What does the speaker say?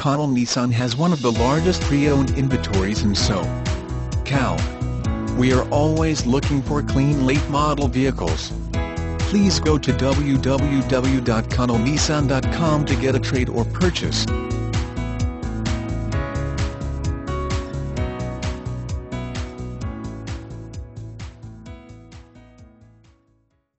Connell Nissan has one of the largest pre-owned inventories in So. Cal. We are always looking for clean late model vehicles. Please go to www.connellnissan.com to get a trade or purchase.